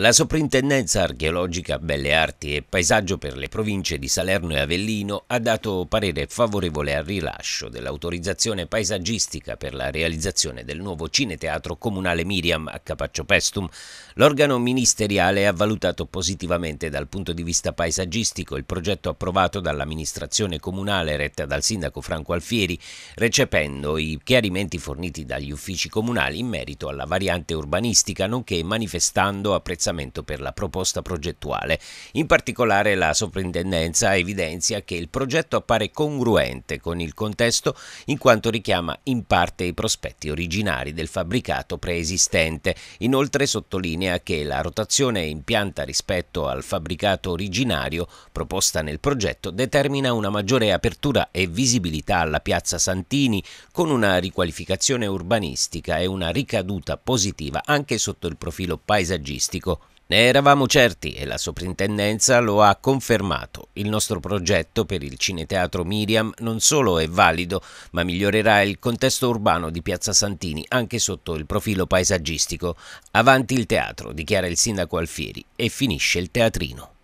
La Soprintendenza Archeologica Belle Arti e Paesaggio per le province di Salerno e Avellino ha dato parere favorevole al rilascio dell'autorizzazione paesaggistica per la realizzazione del nuovo cineteatro comunale Miriam a Capaccio Pestum. L'organo ministeriale ha valutato positivamente dal punto di vista paesaggistico il progetto approvato dall'amministrazione comunale retta dal sindaco Franco Alfieri, recependo i chiarimenti forniti dagli uffici comunali in merito alla variante urbanistica, nonché manifestando apprezzamento apprezzamento per la proposta progettuale. In particolare la soprintendenza evidenzia che il progetto appare congruente con il contesto in quanto richiama in parte i prospetti originari del fabbricato preesistente. Inoltre sottolinea che la rotazione impianta rispetto al fabbricato originario proposta nel progetto determina una maggiore apertura e visibilità alla piazza Santini con una riqualificazione urbanistica e una ricaduta positiva anche sotto il profilo paesaggistico. Ne eravamo certi e la soprintendenza lo ha confermato. Il nostro progetto per il Cineteatro Miriam non solo è valido, ma migliorerà il contesto urbano di Piazza Santini anche sotto il profilo paesaggistico. Avanti il teatro, dichiara il sindaco Alfieri, e finisce il teatrino.